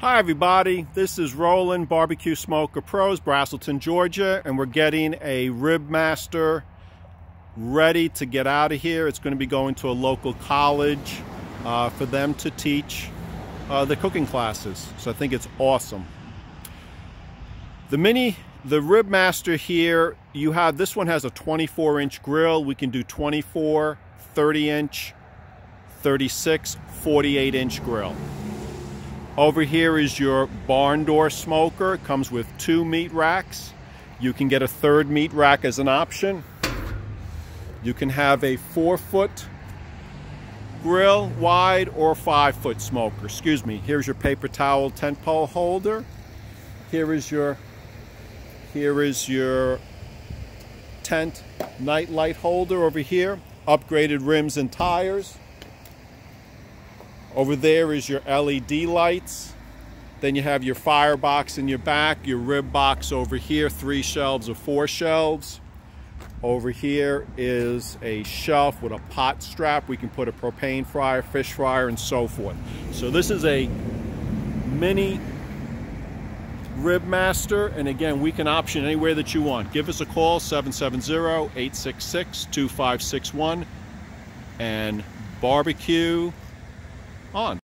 Hi everybody, this is Roland Barbecue Smoker Pros, Braselton, Georgia, and we're getting a Rib Master ready to get out of here. It's going to be going to a local college uh, for them to teach uh, the cooking classes. So I think it's awesome. The mini, the Rib Master here, you have, this one has a 24 inch grill. We can do 24, 30 inch, 36, 48 inch grill. Over here is your barn door smoker. It comes with two meat racks. You can get a third meat rack as an option. You can have a four foot grill wide or five foot smoker. Excuse me. Here's your paper towel tent pole holder. Here is your here is your tent night light holder over here. Upgraded rims and tires. Over there is your LED lights. Then you have your firebox in your back, your rib box over here, three shelves or four shelves. Over here is a shelf with a pot strap. We can put a propane fryer, fish fryer, and so forth. So this is a mini Rib Master, and again, we can option anywhere that you want. Give us a call, 770-866-2561, and barbecue on.